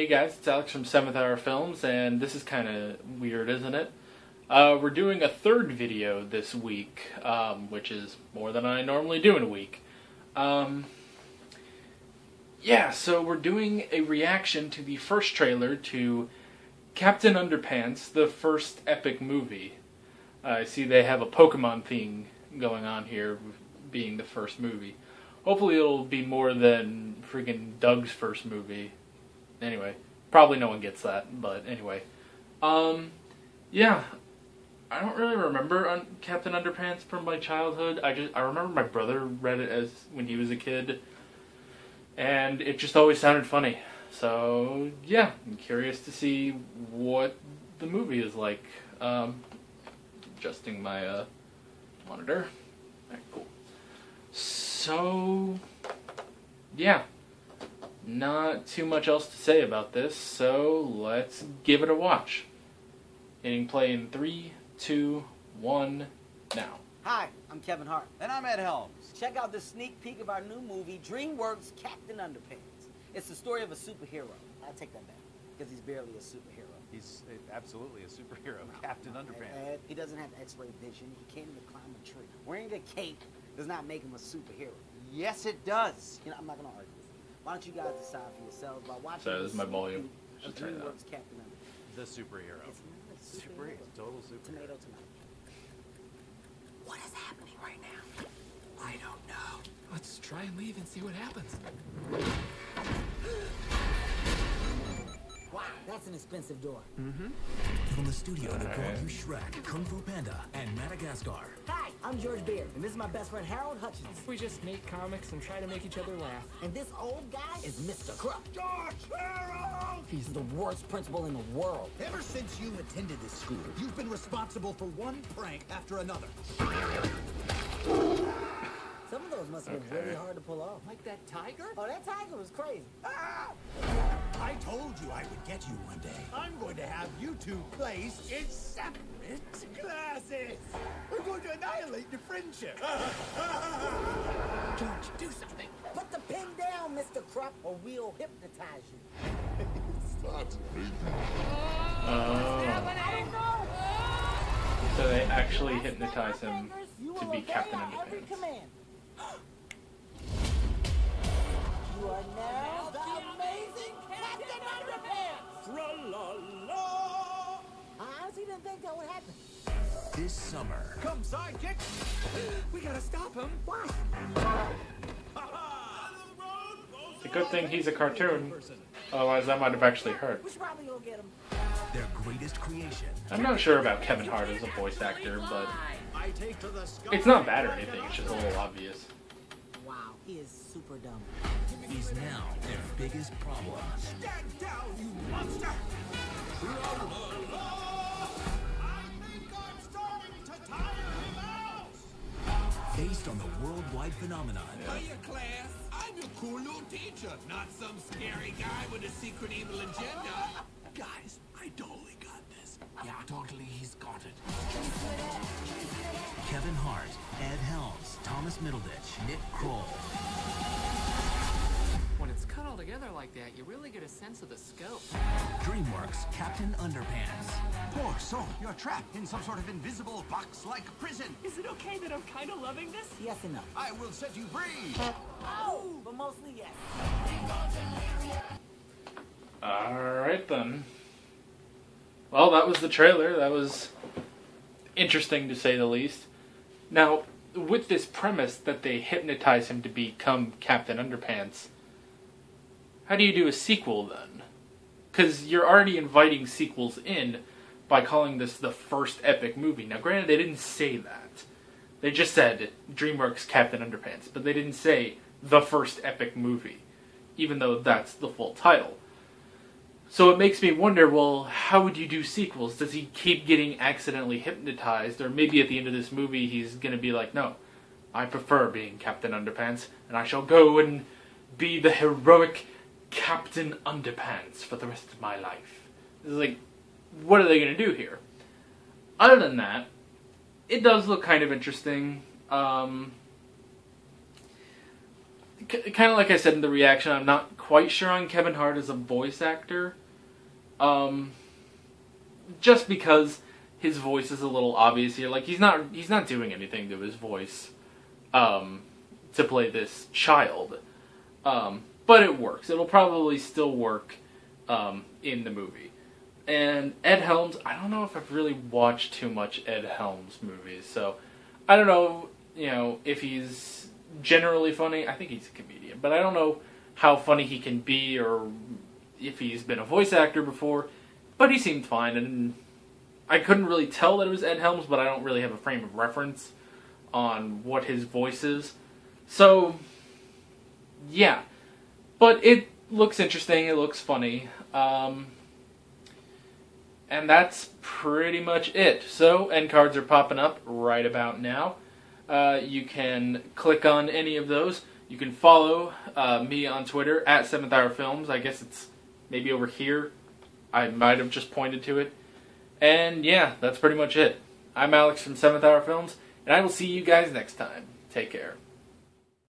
Hey guys, it's Alex from Seventh Hour Films, and this is kind of weird, isn't it? Uh, we're doing a third video this week, um, which is more than I normally do in a week. Um, yeah, so we're doing a reaction to the first trailer to Captain Underpants, the first epic movie. Uh, I see they have a Pokemon thing going on here, being the first movie. Hopefully, it'll be more than freaking Doug's first movie. Anyway, probably no one gets that, but anyway. Um, yeah, I don't really remember un- Captain Underpants from my childhood. I just I remember my brother read it as when he was a kid, and it just always sounded funny. So yeah, I'm curious to see what the movie is like. Um, adjusting my uh, monitor. Alright, cool. So yeah, not too much else to say about this. So let's give it a watch. Hitting play in three, two, one, now. Hi, I'm Kevin Hart. And I'm Ed Helms. Check out the sneak peek of our new movie, DreamWorks Captain Underpants. It's the story of a superhero. I take that back, because he's barely a superhero. He's uh, absolutely a superhero, Captain Underpants. Ed, he doesn't have x-ray vision. He can't even climb a tree. Wearing a cape does not make him a superhero. Yes, it does. You know, I'm not gonna argue with you. Why don't you guys decide for yourselves by watching Sorry, this is my volume. peek of Should turn it up. Captain Underpants. The superhero. It's not a Super, superhero. total superhero. Tomato, tomato. What is happening right now? I don't know. Let's try and leave and see what happens. Wow, that's an expensive door. Mm-hmm. From the studio that brought you Shrek, Kung Fu Panda, and Madagascar. Hi, I'm George Beard, and this is my best friend Harold Hutchins. We just make comics and try to make each other laugh. And this old guy is Mr. Krupp. George Harold! He's the worst principal in the world. Ever since you attended this school, you've been responsible for one prank after another. Some of those must have been really hard to pull off. Like that tiger? Oh, that tiger was crazy. Ah! I told you I would get you one day. I'm going to have you two placed in separate classes. We're to your friendship. George, do something. Put the pin down, Mr. Krupp, or we'll hypnotize you. Oh, so they actually hypnotize him to be Captain our Underpants. You are now the amazing Captain Underpants! I honestly didn't think that would happen. This summer, Come, sidekick. We gotta stop him. Why? It's a good thing he's a cartoon. Otherwise, I might have actually hurt. We should probably go get him. their greatest creation. I'm not sure about Kevin Hart as a voice actor, but I take to the sky. it's not bad or anything. It's just a little obvious. Wow, he is super dumb. Is now their biggest problem. Stand down, you monster. Based on the worldwide phenomenon, Hiya, class. I'm your cool new teacher, not some scary guy with a secret evil agenda. Guys, I totally got this. Yeah, totally, he's got it. Kevin Hart, Ed Helms, Thomas Middleditch, Nick Kroll. When it's cut all together like that, you really get a sense of the scope. DreamWorks Captain Underpants. Poor soul, you're trapped in some sort of invisible box-like prison. Is it okay that I'm kind of loving this? Yes enough. I will set you free. Oh, but mostly yes. Alright then. Well, that was the trailer. That was interesting to say the least. Now, with this premise that they hypnotize him to become Captain Underpants, how do you do a sequel then? Because you're already inviting sequels in by calling this the first epic movie. Now, granted, they didn't say that. They just said DreamWorks Captain Underpants, but they didn't say the first epic movie, even though that's the full title. So it makes me wonder, well, how would you do sequels? Does he keep getting accidentally hypnotized? Or maybe at the end of this movie he's going to be like, no, I prefer being Captain Underpants, and I shall go and be the heroic Captain Underpants for the rest of my life. It's like, what are they going to do here? Other than that, it does look kind of interesting. Um, kind of like I said in the reaction, I'm not quite sure on Kevin Hart as a voice actor. Um, just because his voice is a little obvious here. Like he's not he's not doing anything to his voice um, to play this child. Um, but it works. It'll probably still work um, in the movie. And Ed Helms, I don't know if I've really watched too much Ed Helms movies, so I don't know, you know, if he's generally funny. I think he's a comedian, but I don't know how funny he can be or if he's been a voice actor before. But he seemed fine, and I couldn't really tell that it was Ed Helms, but I don't really have a frame of reference on what his voice is. So, yeah. But it looks interesting, it looks funny. Um, and that's pretty much it. So, end cards are popping up right about now. Uh, you can click on any of those. You can follow uh, me on Twitter at Seventh Hour Films. I guess it's maybe over here. I might have just pointed to it. And yeah, that's pretty much it. I'm Alex from Seventh Hour Films, and I will see you guys next time. Take care.